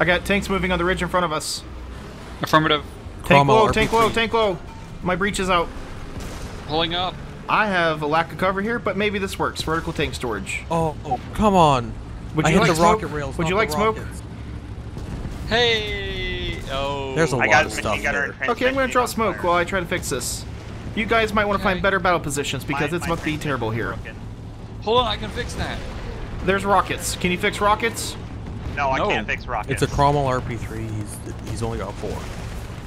I got tanks moving on the ridge in front of us. Affirmative. Tank Cromwell, low, tank low, tank low. My breach is out. Pulling up. I have a lack of cover here, but maybe this works. Vertical tank storage. Oh, oh, come on. Would I you hit like the smoke? rocket rails. Would you like smoke? rockets. Hey. Oh. There's a I lot got of stuff machine gunner there. Okay, I'm gonna draw smoke fire. while I try to fix this. You guys might want to Okay. find better battle positions because My- it's my about to be terrible here. Hold on, I can fix that. There's rockets. Can you fix rockets? No, I No. can't fix rockets. It's a Cromwell RP3. He's he's only got four.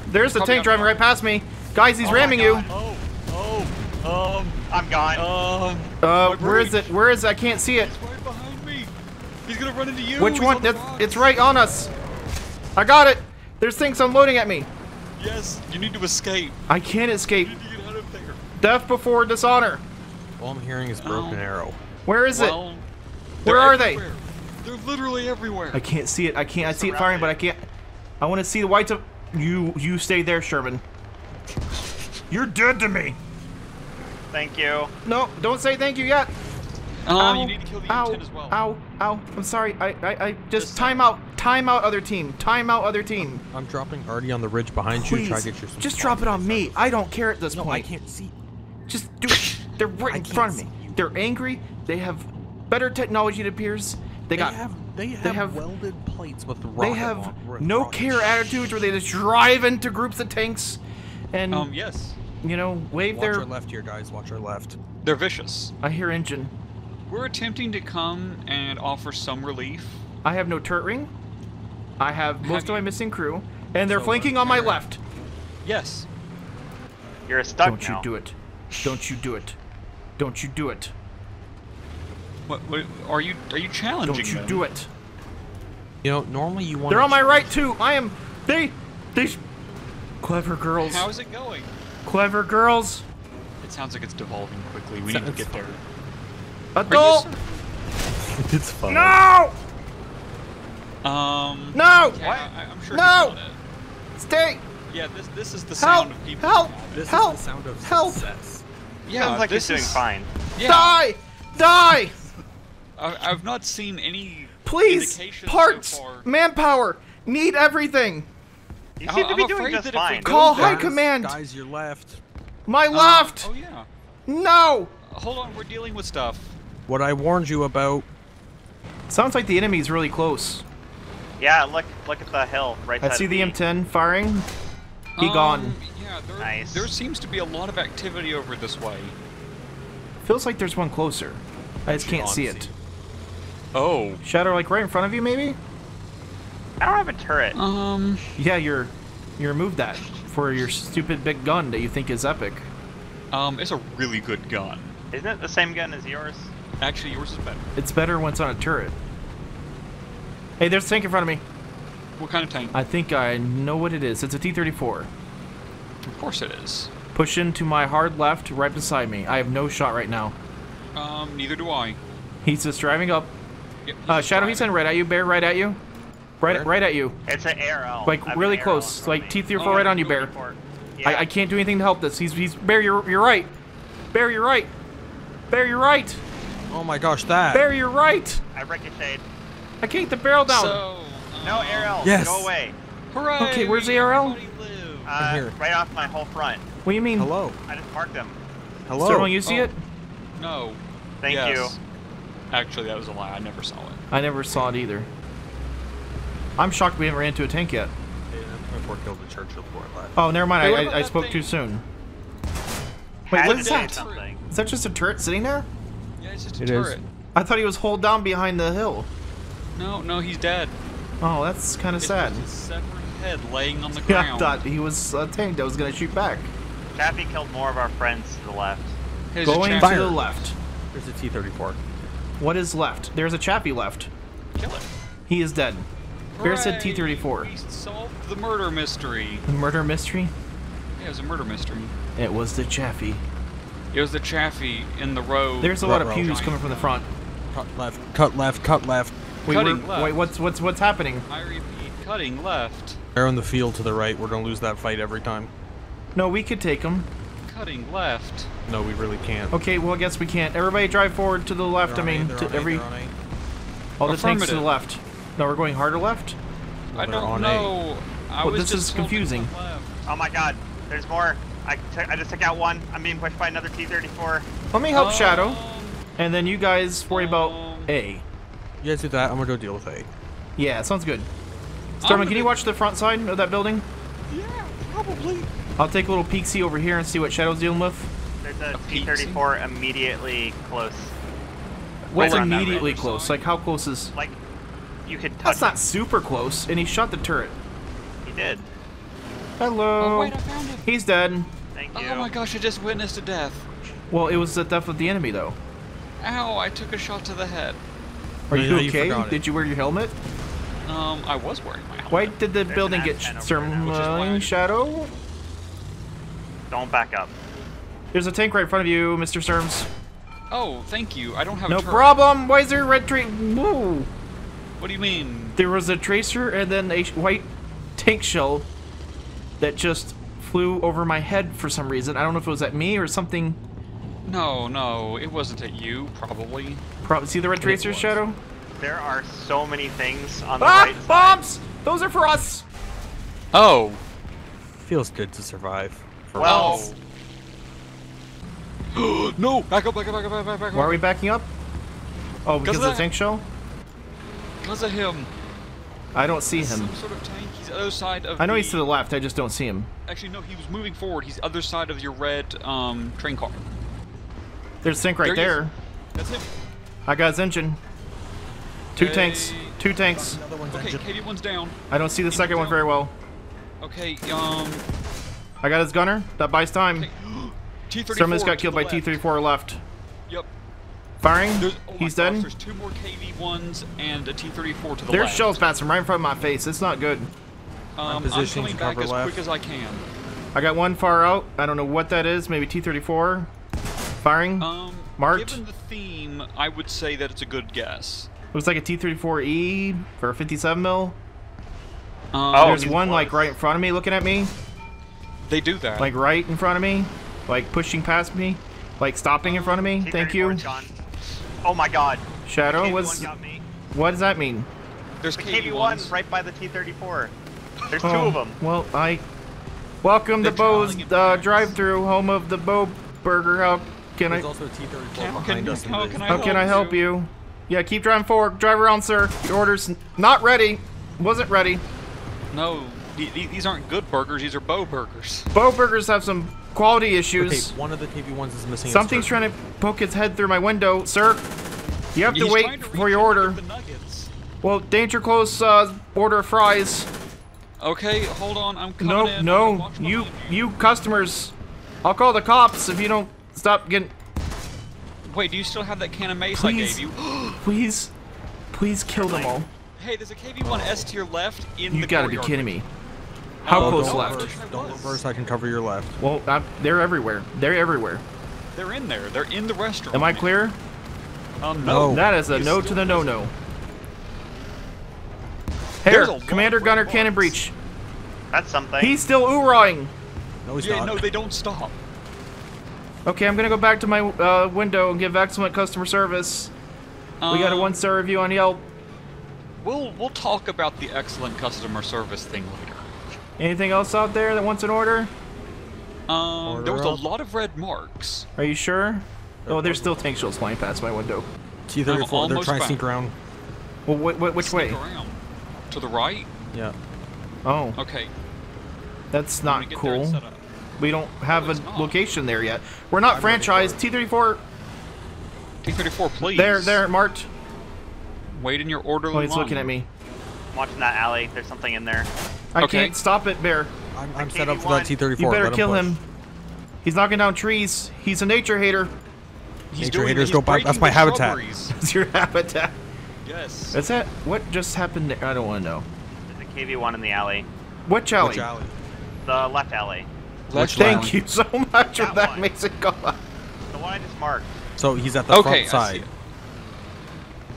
There's the tank not driving right past me. Guys, he's Oh ramming you. God. Oh. Oh. Um. I'm gone. Um. Uh, where is it? Where is it? I can't see it. It's right behind me. He's gonna run into you. Which He's one? on the it's right on us. I got it. There's things unloading at me. Yes. You need to escape. I can't escape. You need to get out of there. Death before dishonor. All I'm hearing is broken Oh. arrow. Where is it? Where they're are they? Everywhere. They're literally everywhere. I can't see it. I can't. I see it firing, but I can't. I want to see the whites of. You. You stay there, Sherman. You're dead to me. Thank you. No, don't say thank you yet. Um, ow, you need to kill the ow, as well. Ow, ow. I'm sorry. I, I, I just Just time out. Time out, other team. Time out, other team. I'm dropping Artie on the ridge behind you. Try to get your just drop it on me. I don't care at this No, I can't see. Just do it. They're right I in front of me. you. They're angry. They have better technology, it appears. They, They got. have they have, have- welded plates with the they have laun- no rocket care attitudes where they just drive into groups of tanks, and Um, yes. you know wave Watch their. Watch our left here, guys. Watch our left. They're vicious. I hear engine. We're attempting to come and offer some relief. I have no turret ring. I have most of my missing crew, and they're So, uh, flanking on my left. Yes. You're a stuck Don't you do it. Don't you do it. Don't you do it. What, what are you? Are you challenging Don't you them? do it. You know, normally you want. They're on my right too. I am. They. They. Clever girls. How is it going? Clever girls. It sounds like it's devolving quickly. We need to Sounds get there. Adult. it's fun. No. Um. No. Yeah, I, I'm sure No! he's. Stay. Yeah, this this is the Help. sound of people. Help. This Help. is the sound of Help. success. Yeah, Sounds like this he's doing is, fine. Yeah, Die. Die. I, I've not seen any Please. Parts. so far. Manpower. Need everything. You I'm- seem to be doing just that if we fine. Call there- high command. Guys, your left. My Um, left. oh yeah. No. Hold on, we're dealing with stuff. What I warned you about. Sounds like the enemy's really close. Yeah, look look at the hill right there. I see the me. M10 firing. He Um, gone. Yeah, there, Nice. there seems to be a lot of activity over this way. Feels like there's one closer. I just can't see it. Oh. Shadow, like right in front of you, maybe? I don't have a turret. Um. Yeah, you're you removed that for your stupid big gun that you think is epic. Um. It's a really good gun. Isn't it the same gun as yours? Actually, yours is better. It's better when it's on a turret. Hey, there's a tank in front of me. What kind of tank? I think I know what it is. It's a T-34. Of course it is. Push into my hard left, right beside me. I have no shot right now. Um. Neither do I. He's just driving up. Yep, Uh, Shadow, he's driving. heading right at you. Bear, right at you. Right, Where? right at you. It's an arrow. Like I have an really arrow close. Like teeth your T-34 Oh, right on you, Bear. Yeah. I, I can't do anything to help this. He's he's Bear. You're you're right. Bear, you're right. Bear, you're right. Oh my gosh, that. Bear, you're right. I ricocheted. I can't get the barrel down. So. No um, arrow. Yes. Go away. Hooray! Okay, where's the arrow? Uh, here. right off my whole front. what do you mean? Hello. I just marked them. Hello. Sterling, you see Oh. it? No. Thank Yes. Actually, that was a lie. I never saw it. I never saw it either. I'm shocked we haven't ran into a tank yet. Yeah, before killed the Churchill before I left. Oh, never mind. Hey, I, I, I spoke thing? too soon. Wait, Had what to is that? Something. Is that just a turret sitting there? Yeah, it's just a It is. turret. I thought he was holed down behind the hill. No, no, he's dead. Oh, that's kind of sad. just a severed head laying on the ground. Yeah, I thought he was a tank that was gonna shoot back. Chaffee killed more of our friends to the left. Here's Going to the left. There's a T-34. What is left? There's a Chaffee left. Kill it. He is dead. Bear said T-34. We solved the murder mystery. The murder mystery? Yeah, it was a murder mystery. It was the chaffee. It was the Chaffee in the road. There's a lot of pews coming from the front. Cut left. Cut left. Cut left. Wait, Cutting left. wait, what's what's what's happening? I repeat, cutting left. They're in the field to the right. We're gonna lose that fight every time. No, we could take him. Cutting left. No, we really can't. Okay, well I guess we can't. Everybody drive forward to the left. I They're on A, mean, to every they're on A. all the tanks to the left. No, we're going harder left. I don't A. know. I Well, was this just is confusing. Oh my god, there's more. I, I just took out one. I'm being pushed by another T-34. Let me help Shadow, Um, and then you guys worry about um, A. You guys do that. I'm gonna go deal with A. Yeah, sounds good. I'm Starman, can you watch the front side of that building? Yeah, probably. I'll take a little peek see over here and see what Shadow's dealing with. There's a A peek, T-34 immediately close. What's around that immediately close? Like how close is? Like, you could touch That's not super close, and he shot the turret. He did. Hello. Oh wait, I found him. He's dead. Thank you. Oh my gosh, I just witnessed a death. Well, it was the death of the enemy, though. Ow, I took a shot to the head. Are Yeah, you you okay? forgot it. Did you wear your helmet? Um, I was wearing my helmet. Why did the There's building get antenna over there which is why I- shadow? Don't back up. There's a tank right in front of you, Mr. Serms. Oh, thank you. I don't have No a turret. problem. Why is there a red trace? Whoa. What do you mean? There was a tracer and then a white tank shell that just flew over my head for some reason. I don't know if it was at me or something. No, no, it wasn't at you, probably. Probably see the red tracer shadow. There are so many things on the Ah, right side. bombs! Those are for us. Oh. Feels good to survive. For Well, once. no! Back up, back up, back up, back up, back up. Why are we backing up? Oh, because of the that- tank shell. Because of him. I don't see him. Some sort of tank. He's other side of I know the... he's to the left. I just don't see him. Actually, no, he was moving forward. He's other side of your red um, train car. There's a tank right There he is. there. That's him. I got his engine. Two Okay. tanks. Two tanks. Another one's Okay, engine. KV-1's down. I don't see the Keep second it one very well. Okay, um... I got his gunner. That buys time. Okay. T-34 Someone's got killed by left. T-34 left. Yep. Firing. There's, oh He's gosh, dead. There's two more KV-1s and a T-34 to the There's left. shells bouncing right in front of my face. It's not good. Um, I'm positioning coming back cover as left. quick as I can. I got one far out. I don't know what that is. Maybe T-34. Firing. Um, Marked. given the theme, I would say that it's a good guess. Looks like a T-34E for a 57 mil. Um, Oh, There's one close. like right in front of me, looking at me. They do that. Like right in front of me. Like pushing past me. Like stopping in front of me. Thank you. T-34. Oh my god. Shadow KV-1 was. What does that mean? There's The KV-1s. KV-1 right by the T-34. There's two Oh, of them. Well, I. Welcome They're to Bo's uh, drive-through, home of the Bo Burger. How can I? There's also a T-34 How behind can- us. how can I How can I help help you? Yeah, keep driving forward. Drive around, sir. Your order's not ready. Wasn't ready. No, the- the- these aren't good burgers. These are Bo burgers. Bo Burgers have some quality Okay, issues. one of the KV-1s is missing. its Something's trying to poke its head through my window, sir. You have to He's wait to for your order. get The nuggets. Well, danger close. Uh, order of fries. Okay, hold on. I'm coming No, in. I'm no, you, you customers. I'll call the cops if you don't stop getting. Wait, do you still have that can of mace I Please. gave you? Please, please kill them all. hey, there's a KV-1 S tier left in You the gotta be kidding me. How Oh, close don't left? reverse. Don't reverse. I can cover your left. Well, i they're everywhere. They're everywhere. They're in there. They're in the restaurant. Am I clear? Um, No. no. That is a He's no to the no-no. Here, There's a lot Commander Gunner red Cannon. Breach. That's something. He's still oohing. No, he's Yeah, not. no, they don't stop. Okay, I'm gonna go back to my uh, window and give excellent customer service. We got a Um, one-star review on Yelp. We'll we'll talk about the excellent customer service thing later. Anything else out there that wants an order? Um, there was a lot of red marks. Are you sure? Oh, there's still tank shells flying past my window. T-34. They're almost trying to back. sneak around. Well, wh- wh- which way? Around. To the right. Yeah. Oh, Okay. that's not get there and cool. We don't have No, a not. location there yet. We're not I'm franchised. T34, T34, please. there, there, marked. Wait in your orderly Oh, he's line. looking at me. I'm watching that alley. There's something in there. I Okay. can't stop it, Bear. I'm, I'm set up for that T-34. You better Let kill push. him. He's knocking down trees. He's a nature hater. He's Nature haters he's go by- that's my habitat. That's your habitat. Yes. Is that what just happened? There? I don't want to know. There's a KV-1 in the alley. Which alley? Which alley? The left alley. Let's Thank round. you so much. That That, one. makes it go up. The one I just marked. So he's at the Okay, front I side. it.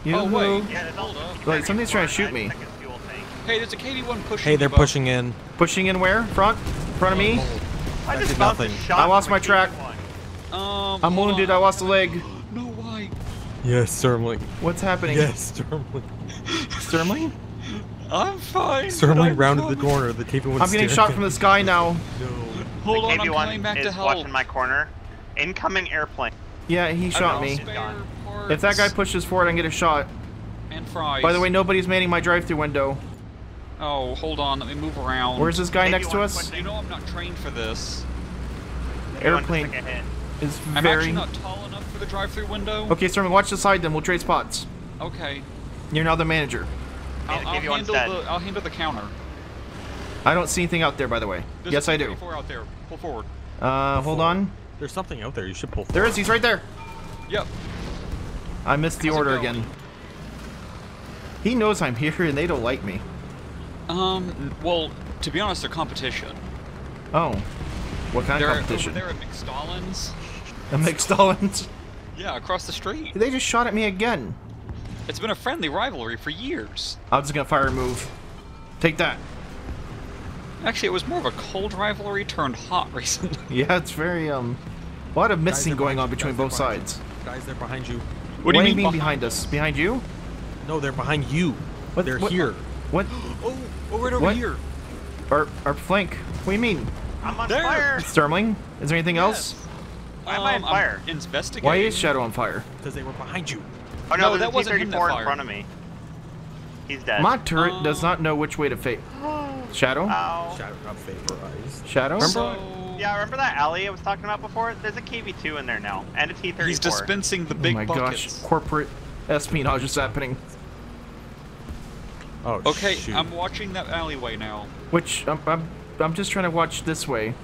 You Oh, wait. Yeah. Hold up. Like, something's trying to shoot me. Second fuel tank. Hey, there's a KV-1 pushing. Hey, they're you, pushing in. Pushing in where? Front? Front of me? I That just did nothing. I lost my track. Um, I'm hold wounded. on. I lost a leg. No, why? Yes, Sturmling. What's happening? Yes, Sturmling. Sterling? I'm fine. but Sterling I'm rounded the coming. corner. The KV one. I'm getting shot from the sky now. Hold on, I'm KV-1 coming back is to help. watching my corner. Incoming airplane. Yeah, he shot me. If that guy pushes forward, I can get a shot. and fries. By the way, nobody's manning my drive-through window. Oh, hold on, let me move around. Where's this guy KV-1 next to us? pushing. You know I'm not trained for this. Everyone Airplane took a hit. is I'm very. actually not tall enough for the drive-through window. Okay, Stormy, watch the side then. We'll trade spots. Okay. You're now the manager. I'll, I'll KV-1's handle dead. the I'll handle the counter. I don't see anything out there, by the way. There's yes, I do. 34 out there. Pull forward. Uh, hold on. There's something out there. You should pull. There is. He's right there. Yep. I missed the How's it order again. He knows I'm here and they don't like me. Um. Well, to be honest, they're competition. Oh. What kind They're of competition? over there at McStallins. The McStallins. Yeah, across the street. They just shot at me again. It's been a friendly rivalry for years. I'm just gonna fire a move. Take that. Actually, it was more of a cold rivalry turned hot recently. Yeah, it's very, um... A lot of missing going on between both sides. you. Guys, they're behind you. What do you mean behind, behind us? Behind you? No, they're behind you. What- they're what- here. What? Oh, oh, right over What? here. Our, our flank. What do you mean? I'm on There. fire. Sterling? Is there anything else? Why am I on Um, I'm fire? investigating. Why is Shadow on fire? Because they were behind you. Oh No, no, that wasn't him that T-34 in front of me. He's dead. My turret does Um, not know which way to face. Shadow? Ow. Shadow got vaporized. Shadow? So, Yeah, remember that alley I was talking about before? There's a KV-2 in there now, and a T-34. he's dispensing the big oh my buckets. gosh. Corporate espionage is happening. Oh, Okay, shoot. I'm watching that alleyway now. Which, I'm, I'm, I'm just trying to watch this way.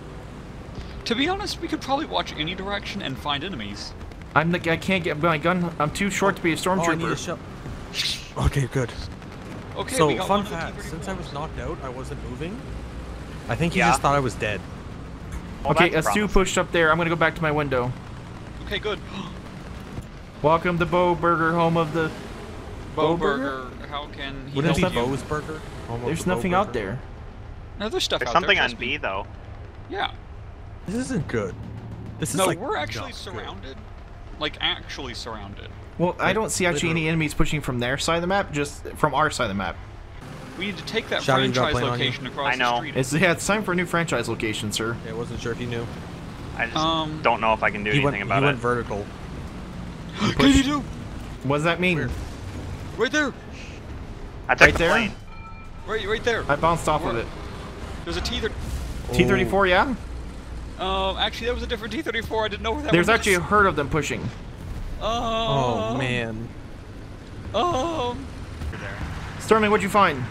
To be honest, we could probably watch any direction and find enemies. I'm the, I can't get my gun. I'm too short to be a Oh, I need a stormtrooper. shot. Okay, good. Okay, so, we got fun one fact: since I was knocked out, I wasn't moving. I think he Yeah. just thought I was dead. Well, okay, a S2 pushed up there. I'm gonna go back to my window. Okay, good. Welcome to Bo Burger, home of the. Bo Bo Burger? Burger, how can he Wouldn't help you? Bo's Burger? Home There's nothing out there. No, there's stuff There's out something there, on B though. Yeah. This isn't good. This is No, like we're actually not good. surrounded. Like, actually surrounded. Well, I don't see actually any enemies pushing from their side of the map, just from our side of the map. We need to take that Shadow, franchise plan on you? location across I know. the street. It's yeah, it's time for a new franchise location, sir. Yeah, I wasn't sure if you knew. I just Um, don't know if I can do anything went, about he it. went vertical. KV-2! What does that mean? Where? Right there! I took Right the there? plane. Right, right there. I bounced off of it. There's a T-34. T34, yeah. Um, actually, that was a different T-34. I didn't know where that There's one actually a herd of them pushing. Oh Um, man. Um, Stormy, what'd you find?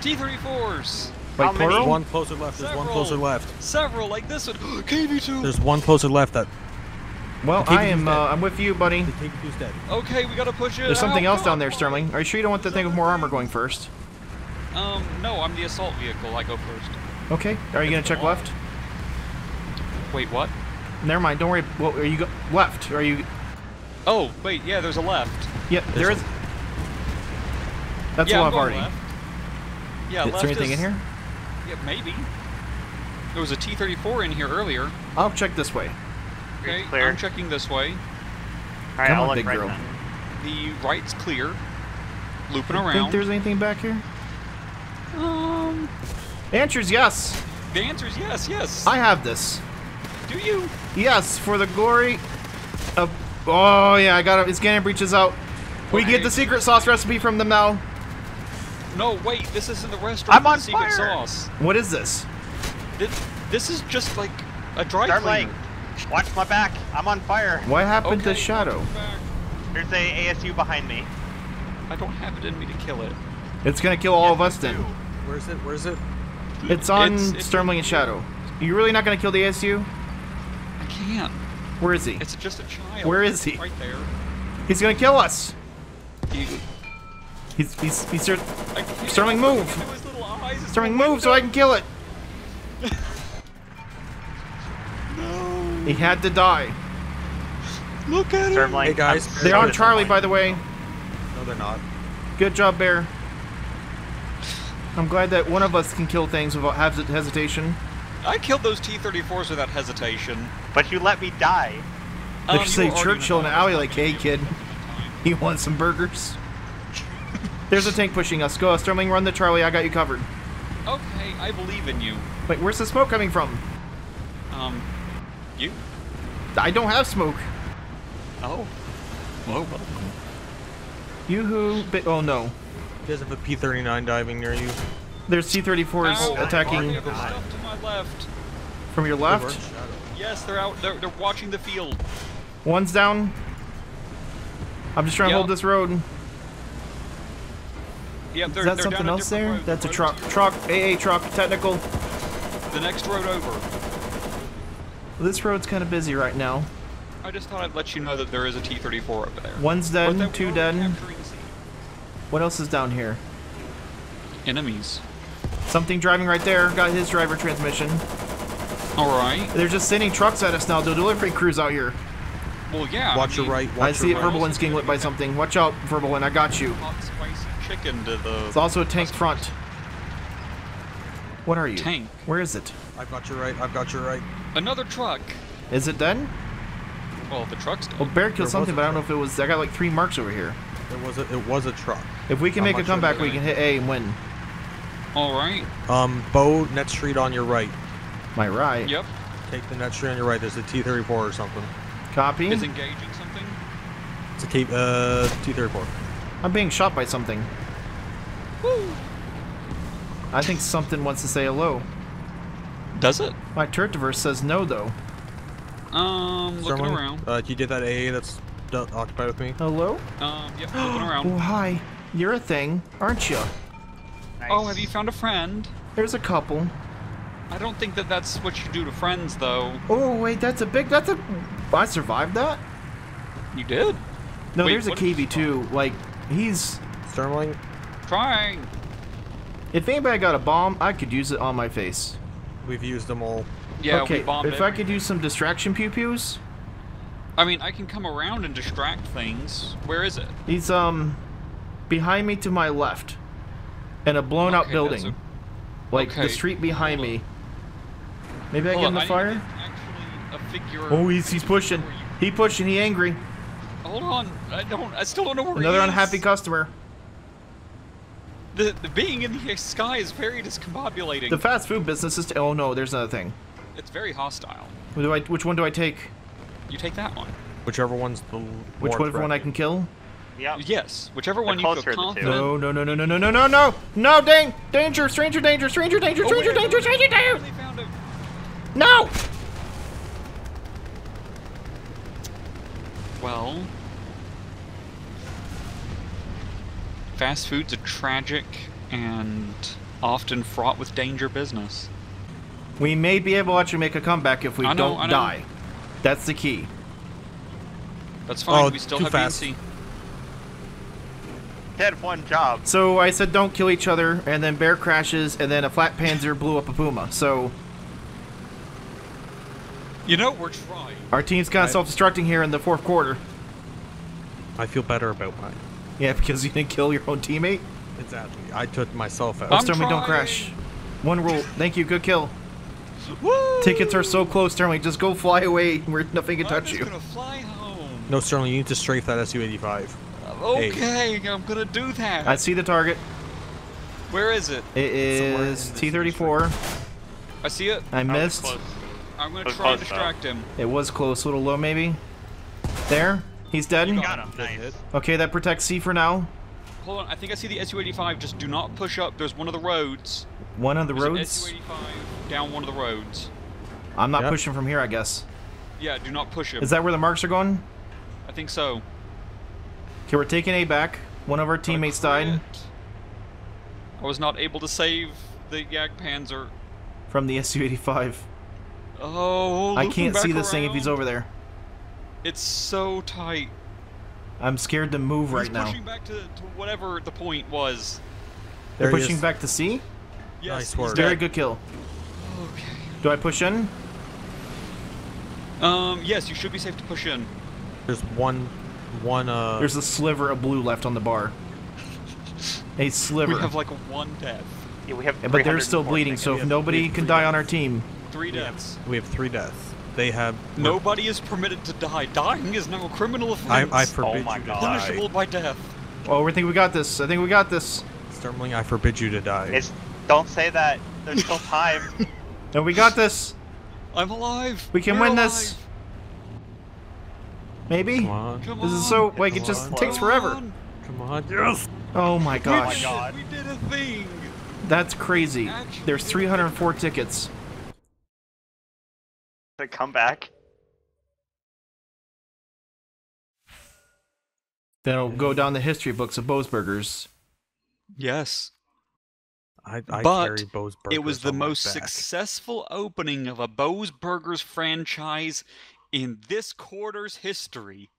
T-34s. How Like many? One closer left. There's one closer left. Several, like this one. KV2. There's one closer left. That Well, I am. Uh, I'm with you, buddy. the dead. Okay, we gotta push it. There's something out. else down there, Sterling. Are you sure you don't want the thing with more armor going first? Um, no, I'm the assault vehicle. I go first. Okay. Are you gonna check left? Wait, what? Never mind. Don't worry. Well, are you go left? Are you? Oh, wait, yeah, there's a left. Yeah, there There's. That's yeah, a I'm lot of going already. left. Yeah, Is left there anything in here? Yeah, maybe. There was a T-34 in here earlier. I'll check this way. Okay, Clear. I'm checking this way. Alright, Come I'll on, look big right girl. then. The right's clear. Looping Think around. Think there's anything back here? Um, The answer is yes. the answer is yes, yes. I have this. Do you? Yes, for the glory of. Oh yeah, I got it. His cannon breaches out. We Okay. get the secret sauce recipe from them now. No, wait, this isn't the restaurant. I'm on the secret fire. sauce. What is this? This, this is just like a dry Starlight, cleaner. Watch my back. I'm on fire. What happened Okay, to Shadow? There's a ASU behind me. I don't have it in me to kill it. It's gonna kill all of us then. Where's it? Where's it? It's on It's- it's- Sterling and Shadow. You really not gonna kill the ASU? I can't. Where is he? It's just a child. Where is he? Right there. He's gonna kill us. He, He's he's he's start- Sterling, move. into his little eyes. It's Sterling move so I can kill it. He had to die. Look at Serve him. Hey, guys. I'm They're on Charlie, by the way. No, they're not. Good job, Bear. I'm glad that one of us can kill things without hes- hesitation. I killed those T-34s without hesitation. But you let me die. There's Um, a you were Churchill in in an the alley like, hey, kid. at the time. You want some burgers? There's a tank pushing us. Go, Sterling, run the Charlie. I got you covered. Okay, I believe in you. Wait, where's the smoke coming from? Um, you? I don't have smoke. Oh. Whoa. well. You who? Bi- oh no. You guys have a P-39 diving near you. There's T-34s Ow, oh, attacking Yeah, there's stuff to my left. from your left. Yes, they're out. They're, they're watching the field. One's down. I'm just trying to hold this road. Yep, Is they're, that they're something down else there? road. That's a Road truck. two. Truck. AA truck. Technical. The next road over. This road's kind of busy right now. I just thought I'd let you know that there is a T-34 over there. One's But dead. Two we're dead. What else is down here? Enemies. Something driving right there. Got his driver transmission. All right. They're just sending trucks at us now. The delivery crews out here. Well, yeah. Watch I your right. Watch I your see it. right. Verbalin's getting lit by something. Watch out, Verbalin. I got you. Hot spicy chicken to the It's also a tank front. What are you? tank. Where is it? I've got your right. I've got your right. Another truck. Is it done? Well, the truck's dead. Well, Bear killed something, a but I don't know if it was. I got like three marks over here. It was a. It was a truck. If we can How make a comeback, is we can hit A and win. All right. Um, Bo, net street on your right. My right. Yep. Take the net street on your right. There's a T-34 or something. Copy. Is engaging something. It's a K. Uh, T-34. I'm being shot by something. Woo. I think something wants to say hello. Does it? My turret diverse says no, though. Um, looking Someone- around. Uh, you did that AA that's occupied with me. Hello? Um, yep, looking around. Oh, hi. You're a thing, aren't you? Nice. Oh, have you found a friend? There's a couple. I don't think that that's what you do to friends, though. Oh, wait, that's a big. That's a. I survived that? You did. No, Wait, there's a what KV-2. Like, he's. Sterling. Trying. If anybody got a bomb, I could use it on my face. We've used them all. Yeah, okay, we bombed if I could everything. use some distraction pew pews, I mean, I can come around and distract things. Where is it? he's um behind me to my left, in a blown out Okay, building, that's like okay, the street behind hold me. Maybe I Hold get in the I fire. a. Oh, he's he's pushing. He pushing. He angry. Hold on, I don't. I still don't know where he Another unhappy customer. The, the being in the sky is very discombobulating. The fast food business is. oh no, there's another thing. it's very hostile. Do I? Which one do I take? You take that one. Whichever one's the. Which more one? one I can kill? Yep. Yes, whichever one you closer feel of the two. confident. No, no, no, no, no, no, no, no, no, no, dang, danger, stranger, danger, stranger, danger, Oh, stranger, wait, danger, stranger, danger. really. No. Well, fast food's a tragic and often fraught with danger business. We may be able to actually make a comeback if we know, don't die. That's the key. That's fine. Oh, we still too have fast. BNC. Did one job. So I said don't kill each other, and then bear crashes, and then a Flakpanzer blew up a puma. So You know, we're trying. our team's kind of self-destructing here in the fourth quarter. I feel better about mine. Yeah, because you didn't kill your own teammate. Exactly. I took myself out. Oh, I'm Sterling, don't crash. One rule. Thank you. Good kill. Woo! Tickets are so close, Sterling. Just go fly away where nothing can I'm touch just you. gonna fly home. No, Sterling, you need to strafe that Su-85. Uh, okay, I'm gonna do that. I see the target. Where is it? It Somewhere is in this T-34. I see it. I missed. I'm gonna try and close, though. distract him. It was close. A little low, maybe. There. He's dead. You Got him. Nice. Okay, that protects C for now. Hold on, I think I see the Su-85. Just do not push up. There's one of the roads. One of the There's roads. Su-85 down one of the roads. I'm not Yep. pushing from here, I guess. Yeah, do not push him. Is that where the marks are going? I think so. Okay, we're taking A back. One of our teammates died I was not able to save the Jagdpanzer. from the Su-85. Oh, I can't see this thing if he's over there. It's so tight. I'm scared to move right he's now. pushing back to, to whatever the point was. They're pushing is. back to C. Yes, Nice he's work. Very good kill. Okay. Do I push in? Um, yes, you should be safe to push in. There's one, one, uh... There's a sliver of blue left on the bar. A sliver. We have like one death. Yeah, we have. Yeah, but they're still bleeding, so if nobody can three die on our team, Three we deaths. have, we have three deaths. They have... Nobody is permitted to die. Dying is now a criminal offense. I forbid oh my you to God. die. punishable by death. Well, Oh, we think we got this. I think we got this. Sturmling, I forbid you to die. It's don't say that. There's still time. No, we got this. I'm alive. We can We're win this. Maybe. Come on. Come This is so like it just on. takes forever. Come on. Yes. Oh my We gosh. did it. God. We did a thing. That's crazy. Actually, There's we did 304 tickets. To come back. That'll go down the history books of Bo's Burgers. Yes. I, I But carry Bo's It was the most back. successful opening of a Bo's Burgers franchise in this quarter's history.